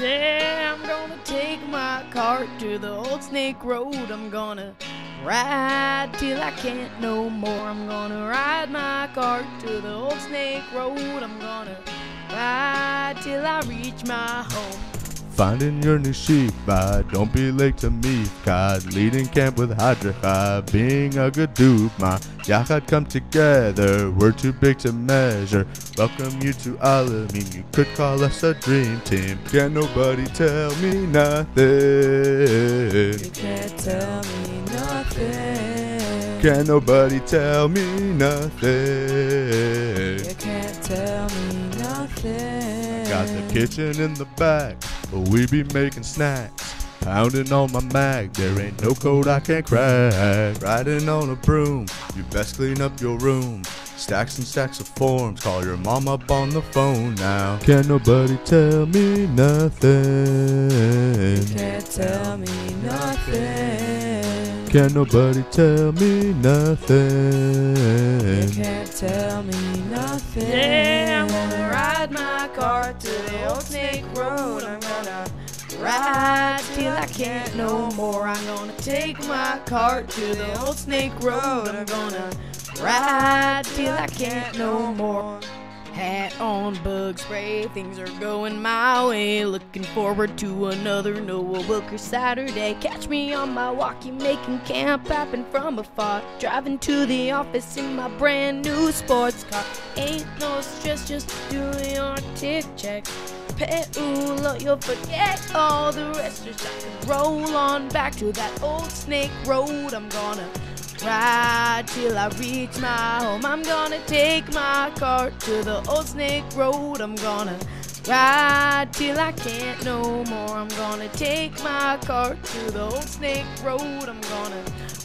Yeah, I'm gonna take my cart to the old snake road. I'm gonna ride till I can't no more. I'm gonna ride my cart to the old snake road. I'm gonna ride till I reach my home. Finding your new sheep, uh, don't be late to meet God. Leading camp with Hadracha, being a good dude. My Yachad come together, we're too big to measure. Welcome you to Alamein, you could call us a dream team. Can't nobody tell me nothing. You can't tell me nothing. Can't nobody tell me nothing. You can't tell me nothing. Got the kitchen in the back, we be making snacks. Pounding on my mag, there ain't no code I can't crack. Riding on a broom, you best clean up your room. Stacks and stacks of forms, call your mom up on the phone now. Can't nobody tell me nothing. can't tell me nothing. Can't nobody tell me nothing. You can't tell me nothing. Yeah, I'm gonna ride my car to the old snake road. I'm gonna ride till I can't no more. I'm gonna take my cart to the old snake road. I'm gonna ride till I can't no more. Hat on, bug spray, things are going my way. Looking forward to another Noah Wilker Saturday. Catch me on my walkie, making camp happen from afar. Driving to the office in my brand new sports car. Ain't no stress, just do your tick check. Peula, you'll forget all the rest. Just I can roll on back to that old snake road. I'm gonna ride till I reach my home. I'm gonna take my cart to the old snake road. I'm gonna ride till I can't no more. I'm gonna take my cart to the old snake road. I'm gonna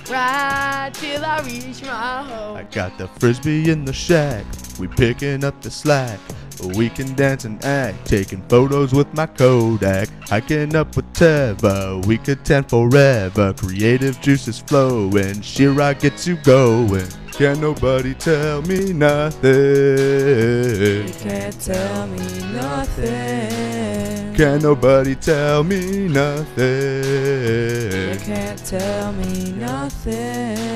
ride till I reach my home. I got the frisbee in the shack. We picking up the slack. We can dance and act, taking photos with my Kodak. Hiking up with Teva, we could tan forever. Creative juices flowing, Shira gets you going. Can't nobody tell me nothing. You can't tell me nothing. Can't nobody tell me nothing. You can't tell me nothing.